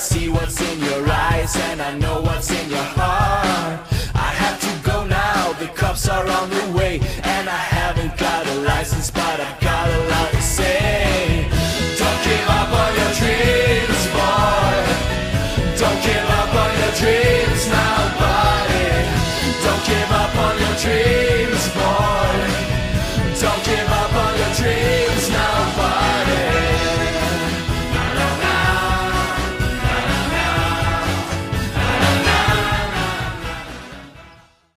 see what's in your eyes and I know what's in your heart. I have to go now, the cops are on the way, and I haven't got a license, but I've got a lot